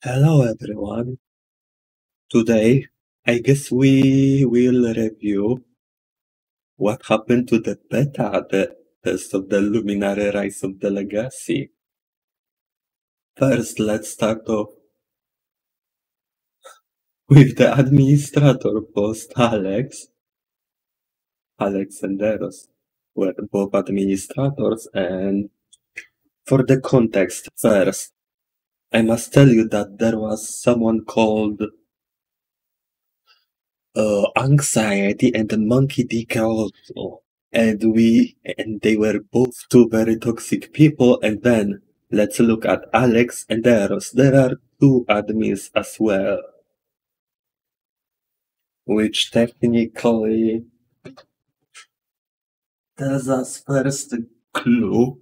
Hello everyone. Today, I guess we will review what happened to the beta the test of the Luminary Rise of the Legacy. First, let's start off with the administrator post Alex. Alex and Eros were both administrators and for the context first, I must tell you that there was someone called uh, Anxiety and the Monkey Dick. And we, and they were both two very toxic people. And then let's look at Alex and Eros. There are two admins as well. Which technically tells us first clue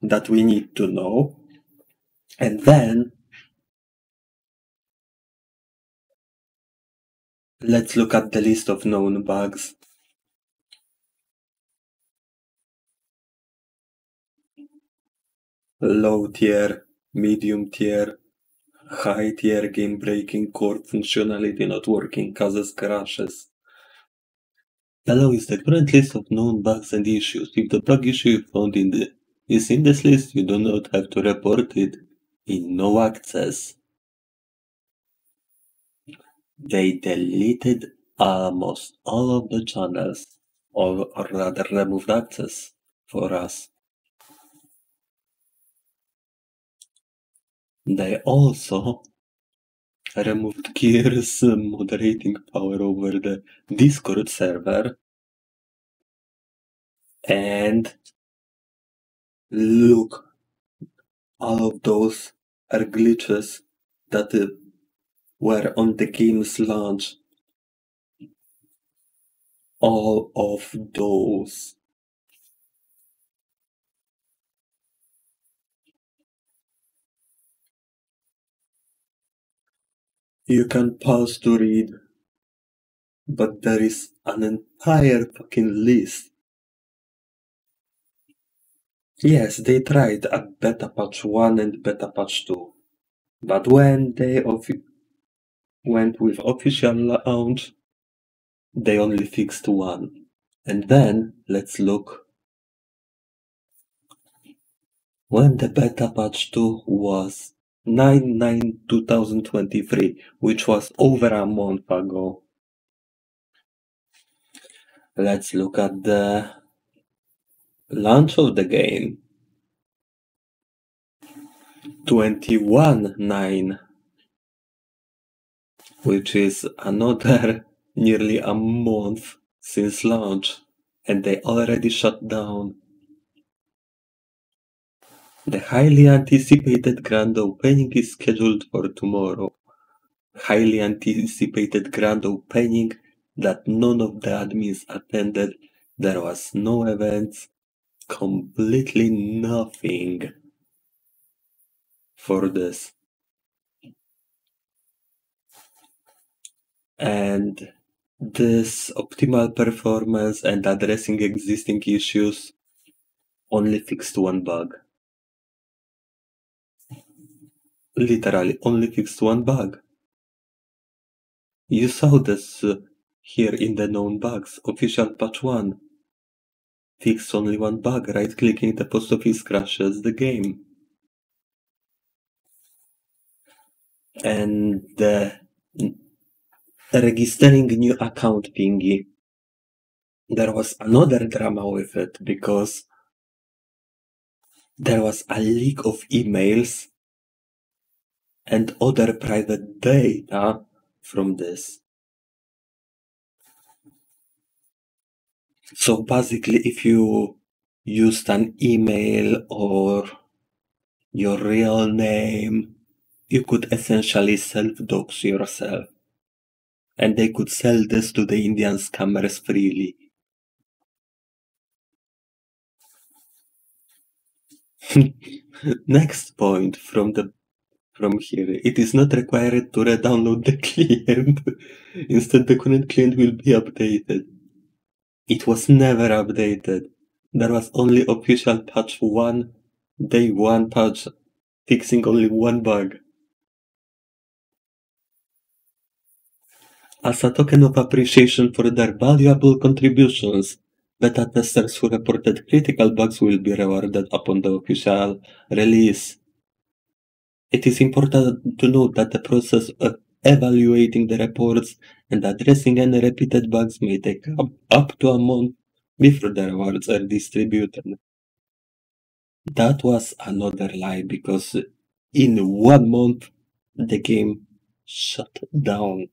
that we need to know. And then let's look at the list of known bugs. Low tier, medium tier, high tier game breaking core functionality not working causes crashes. Below is the current list of known bugs and issues. If the bug issue you found in the is in this list, you do not have to report it in no access. They deleted almost all of the channels, or, rather removed access for us. They also removed Gear's moderating power over the Discord server and look all of those are glitches that uh, were on the game's launch. All of those. You can pause to read, but there is an entire fucking list. Yes, they tried at beta patch 1 and beta patch 2, but when they went with official launch, they only fixed one. And then, let's look. When the beta patch 2 was 9-9-2023, which was over a month ago. Let's look at the launch of the game. 21-9 which is another nearly a month since launch, and they already shut down. The highly anticipated grand opening is scheduled for tomorrow. Highly anticipated grand opening that none of the admins attended. There was no events, completely nothing for this. And this optimal performance and addressing existing issues only fixed one bug. Literally, only fixed one bug. You saw this here in the known bugs, official patch 1. Fix only one bug, right clicking the post office crashes the game. And the registering new account thingy. There was another drama with it because there was a leak of emails and other private data from this. So basically, if you used an email or your real name, you could essentially self-dox yourself and they could sell this to the Indian scammers freely. Next point from the from here. It is not required to re-download the client. Instead, the current client will be updated. It was never updated. There was only official patch 1, day 1 patch, fixing only one bug. As a token of appreciation for their valuable contributions, beta testers who reported critical bugs will be rewarded upon the official release. It is important to note that the process of evaluating the reports and addressing any repeated bugs may take up, up to a month before the rewards are distributed. That was another lie because in one month the game shut down.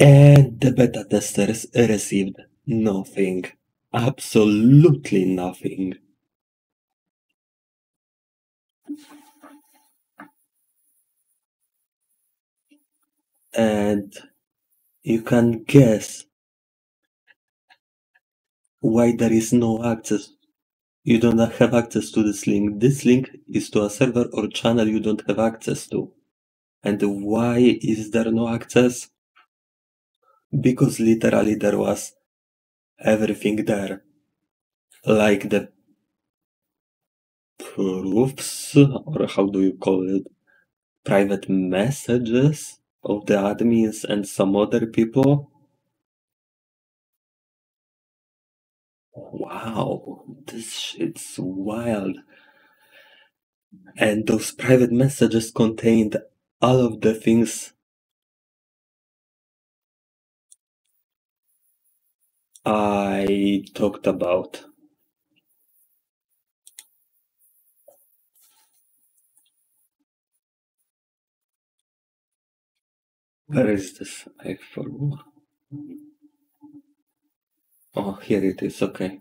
And the beta testers received nothing. Absolutely nothing. And you can guess why there is no access. You don't have access to this link. This link is to a server or channel you don't have access to. And why is there no access? Because literally there was everything there. Like the proofs, or how do you call it? Private messages of the admins and some other people. Wow, this shit's wild. And those private messages contained all of the things I talked about. Where is this? I forgot. Oh, here it is. Okay.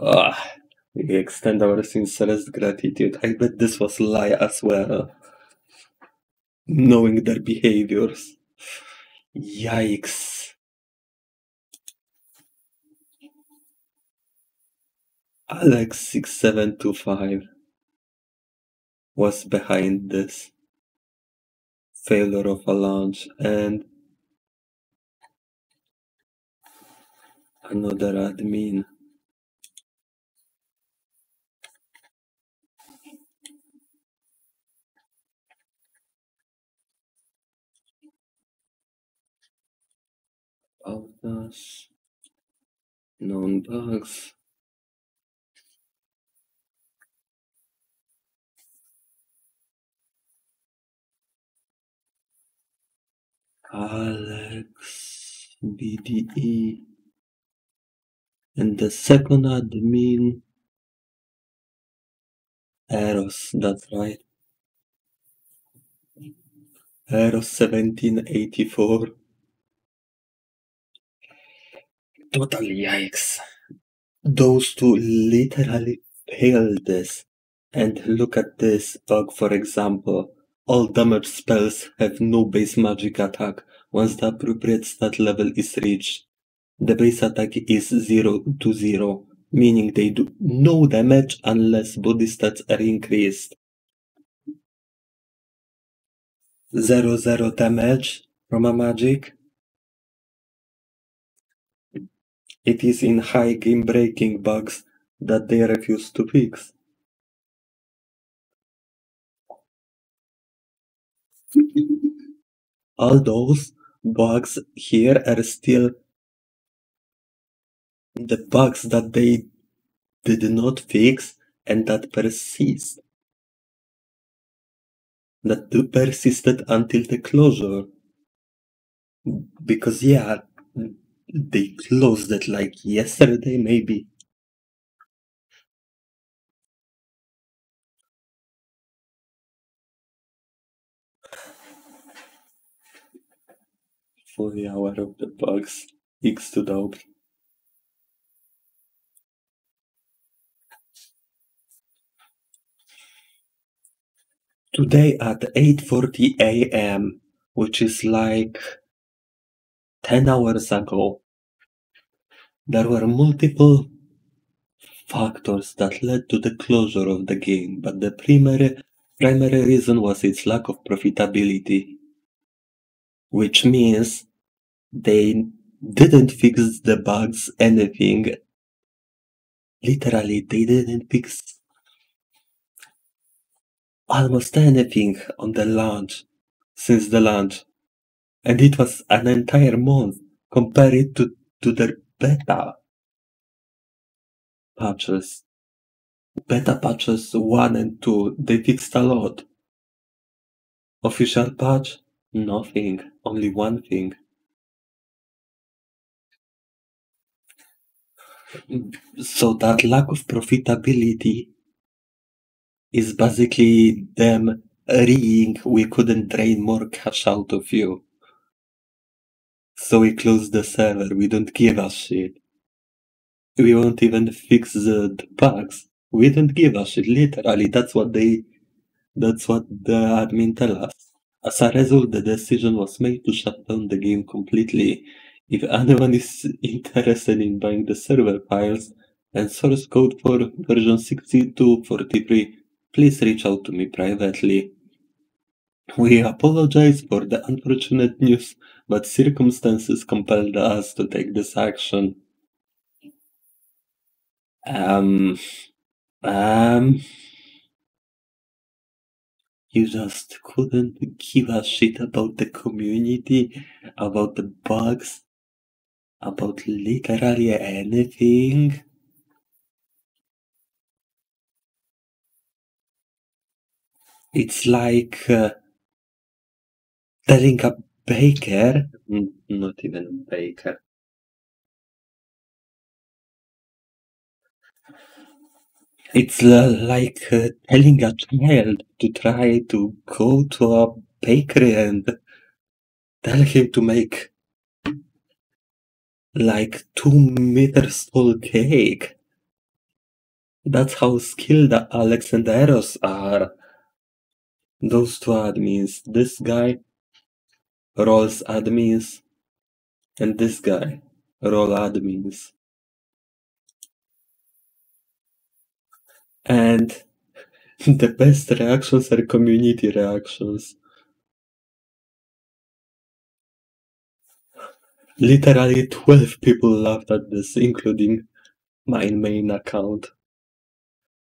Ah, we extend our sincerest gratitude. I bet this was lie as well. Knowing their behaviors. Yikes. Alex6725 was behind this failure of a launch and another admin. About us, known bugs. Alex BDE and the second admin Eros, that's right. Eros 1784. Total yikes. Those two literally failed this. And look at this bug for example. All damage spells have no base magic attack once the appropriate stat level is reached. The base attack is 0 to 0, meaning they do no damage unless body stats are increased. 0 0 damage from a magic. It is in high game breaking bugs that they refuse to fix. All those bugs here are still the bugs that they did not fix and that persist. That persisted until the closure. Because yeah, they closed it like yesterday maybe. Fully aware of the bugs. X to double. Today at 8:40 a.m., which is like 10 hours ago, there were multiple factors that led to the closure of the game, but the primary primary reason was its lack of profitability, which means they didn't fix the bugs, anything. Literally, they didn't fix almost anything on the launch, since the launch. And it was an entire month compared to, to their beta patches. Beta patches 1 and 2, they fixed a lot. Official patch? Nothing. Only one thing. So that lack of profitability is basically them agreeing we couldn't drain more cash out of you. So we closed the server, we don't give a shit. We won't even fix the, the bugs. We don't give a shit, literally, that's what they that's what the admin tell us. As a result, the decision was made to shut down the game completely. If anyone is interested in buying the server files and source code for version 6243, please reach out to me privately. We apologize for the unfortunate news, but circumstances compelled us to take this action. Um, um, you just couldn't give a shit about the community, about the bugs, about literally anything. It's like uh, telling a baker, not even a baker. It's uh, like uh, telling a child to try to go to a bakery and tell him to make like two meters tall cake. That's how skilled Alex and Eros are. Those two admins, this guy rolls admins, and this guy roll admins. And the best reactions are community reactions. Literally 12 people laughed at this, including my main account.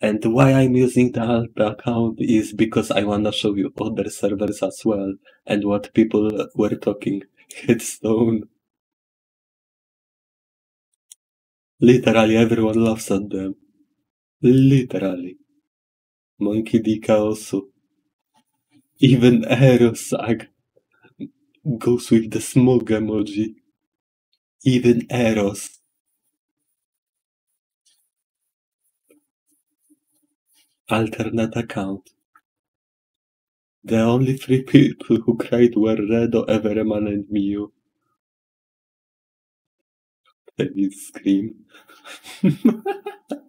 And why I'm using the alt account is because I wanna show you other servers as well and what people were talking. Headstone. Literally everyone laughs at them. Literally. Monkey D. also. Even Aerosag goes with the smog emoji. Even Eros. Alternate account. The only three people who cried were Redo, Everman, and Miu. Let me scream.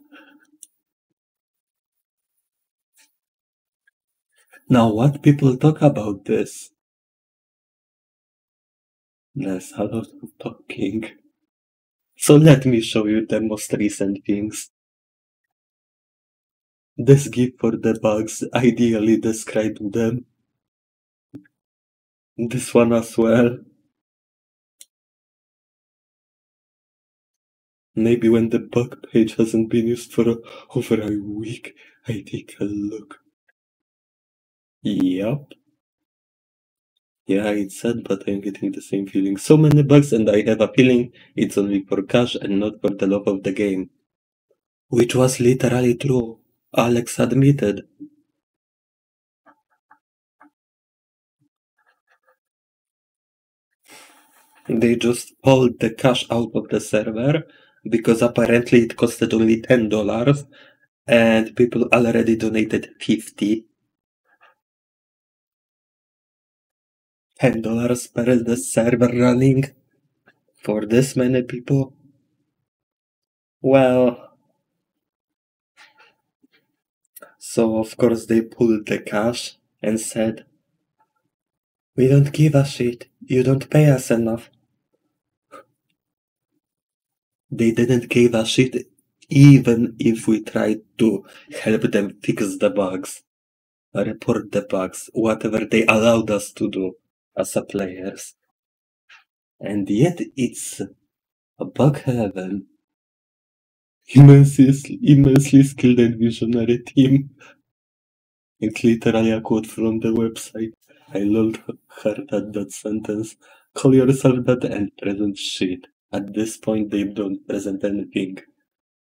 now, what people talk about this? There's a lot of talking. So let me show you the most recent things. This GIF for the bugs ideally describes them. This one as well. Maybe when the bug page hasn't been used for over a week, I take a look. Yep. Yeah, it's sad, but I'm getting the same feeling. So many bugs, and I have a feeling it's only for cash and not for the love of the game. Which was literally true. Alex admitted. They just pulled the cash out of the server because apparently it costed only $10 and people already donated 50 ten dollars per the server running for this many people? Well, so of course they pulled the cash and said, We don't give a shit, you don't pay us enough. They didn't give a shit even if we tried to help them fix the bugs, report the bugs, whatever they allowed us to do as a players. And yet it's a bug heaven. Immensely, immensely skilled and visionary team. It's literally a quote from the website. I loved hard at that sentence. Call yourself that and present shit. At this point, they don't present anything.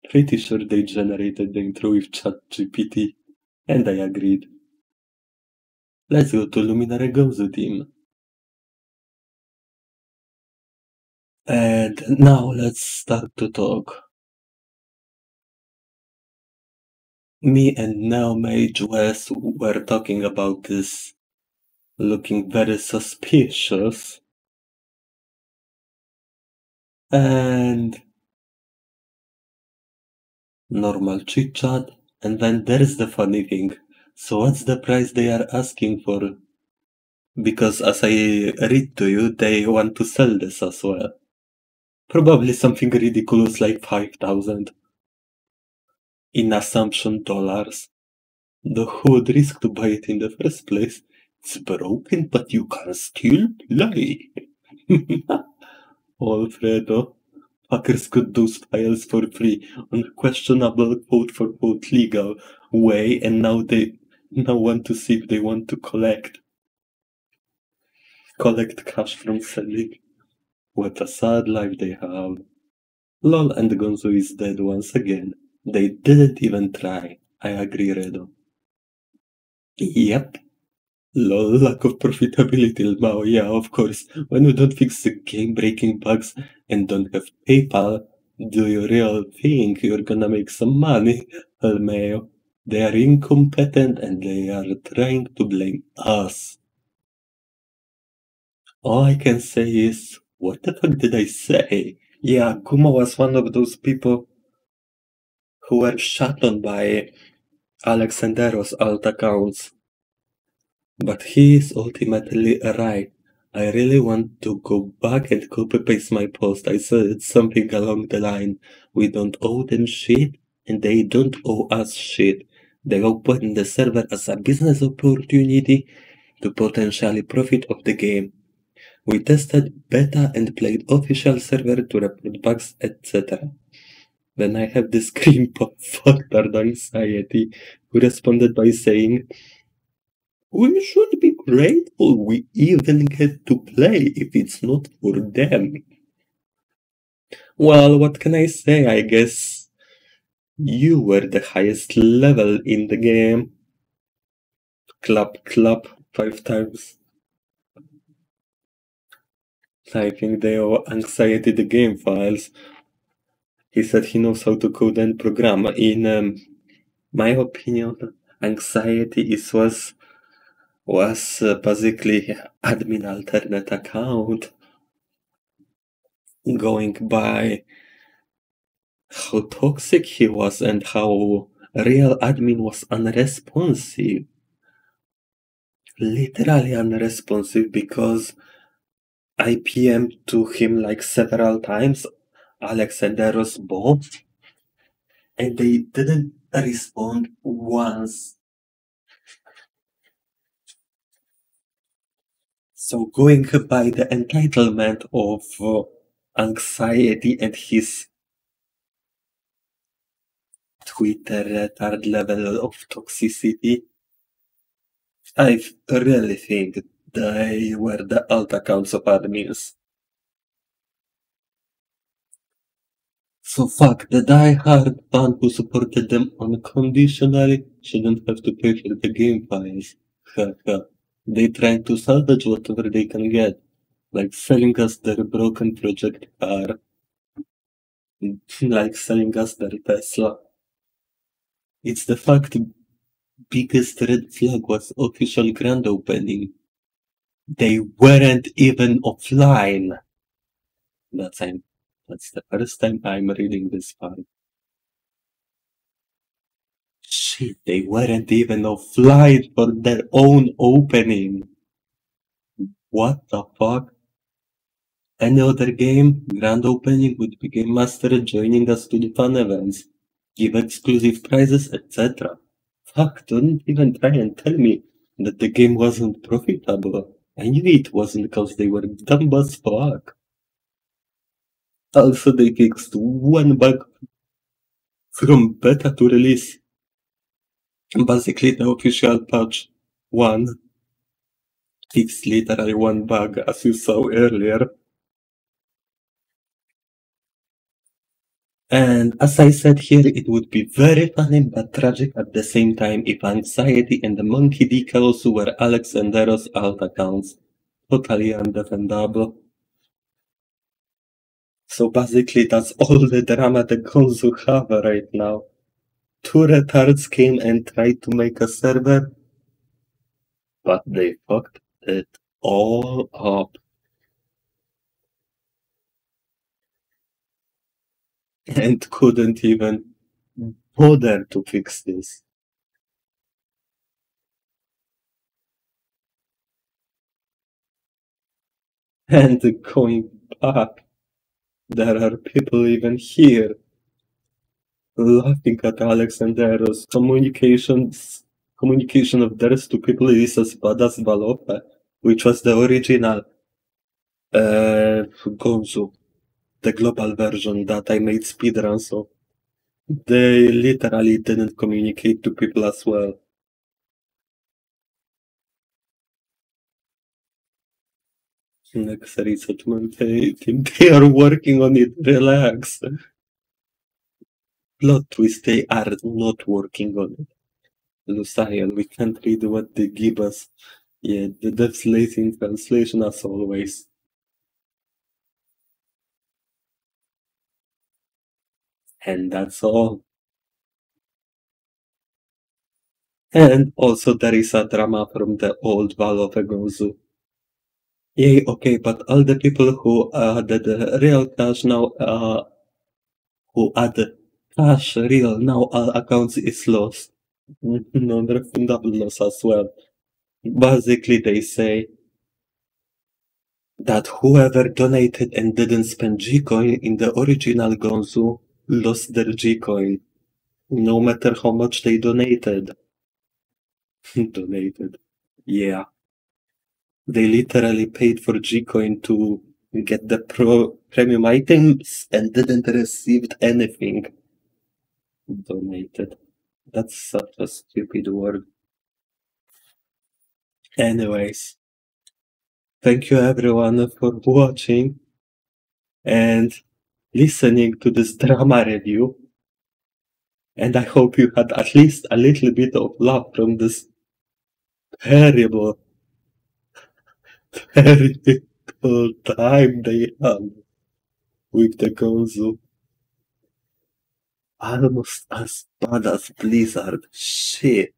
Pretty sure they generated the intro with ChatGPT, and I agreed. Let's go to Luminary GoonZu team. And now let's start to talk. Me and now Mage West were talking about this looking very suspicious. And normal chit chat. And then there's the funny thing. So what's the price they are asking for? Because as I read to you, they want to sell this as well. Probably something ridiculous like 5000 in assumption dollars. The who would risk to buy it in the first place? It's broken, but you can still play. Alfredo, hackers could those files for free on a questionable quote for quote legal way, and now they now want to see if they want to collect collect cash from selling. What a sad life they have. Lol and GoonZu is dead once again. They didn't even try. I agree, Redo. Yep. Lol, lack of profitability, Mao. Yeah, of course. When you don't fix the game-breaking bugs and don't have PayPal, do you really think you're gonna make some money, Almeo? They are incompetent and they are trying to blame us. All I can say is, what the fuck did I say? Yeah, Kuma was one of those people who were shut on by Alex and Eros alt accounts. But he is ultimately right. I really want to go back and copy paste my post. I said something along the line we don't owe them shit and they don't owe us shit. They open the server as a business opportunity to potentially profit of the game. We tested beta and played official server to report bugs, etc. Then I have this screen pop factor anxiety who responded by saying, We should be grateful we even get to play if it's not for them. Well, what can I say? I guess you were the highest level in the game. Clap, clap, five times. They owe anxiety the game files. He said he knows how to code and program. In um, my opinion, anxiety is was was uh, basically admin alternate account going by how toxic he was and how real admin was unresponsive literally unresponsive because I PM'd to him like several times, Alex and Eros both, and they didn't respond once. So going by the entitlement of uh, anxiety and his Twitter retard level of toxicity, I really think they were the alt accounts of admins. So fuck, the die-hard fan who supported them unconditionally shouldn't have to pay for the game files. they trying to salvage whatever they can get, like selling us their broken project car, like selling us their Tesla. It's the fact biggest red flag was official grand opening. They weren't even offline. That's time. That's the first time I'm reading this part. Shit, they weren't even offline for their own opening. What the fuck? Any other game, grand opening with the game master joining us to the fun events, give exclusive prizes, etc. Fuck, don't even try and tell me that the game wasn't profitable. I knew it wasn't because they were dumb as fuck. Also, they fixed one bug from beta to release. Basically, the official patch 1 fixed literally one bug, as you saw earlier. And as I said here, it would be very funny but tragic at the same time if Anxiety and the Monkey decals were Alex and Eros alt accounts. Totally undefendable. So basically that's all the drama the GoonZu have right now. Two retards came and tried to make a server, but they fucked it all up. And couldn't even bother to fix this. And going back, there are people even here laughing at Alex and Eros communications communication of theirs to people is as bad as Valofe, which was the original uh, GoonZu, the global version that I made speedruns of. They literally didn't communicate to people as well. Next resettlement team, they are working on it, relax. Plot twist, they are not working on it. Lucian, we can't read what they give us. Yeah, the late in translation as always. And that's all. And also there is a drama from the old Valofe GoonZu. Yay, okay, but all the people who added real cash now, uh, who added cash real now all accounts is lost. Non-refundable loss as well. Basically, they say that whoever donated and didn't spend G-Coin in the original GoonZu lost their G-Coin, no matter how much they donated. donated. Yeah. They literally paid for G-Coin to get the pro premium items and didn't receive anything. Donated. That's such a stupid word. Anyways, thank you everyone for watching and listening to this drama review. And I hope you had at least a little bit of laugh from this terrible, terrible time they had with the GoonZu. Almost as bad as Blizzard. Shit.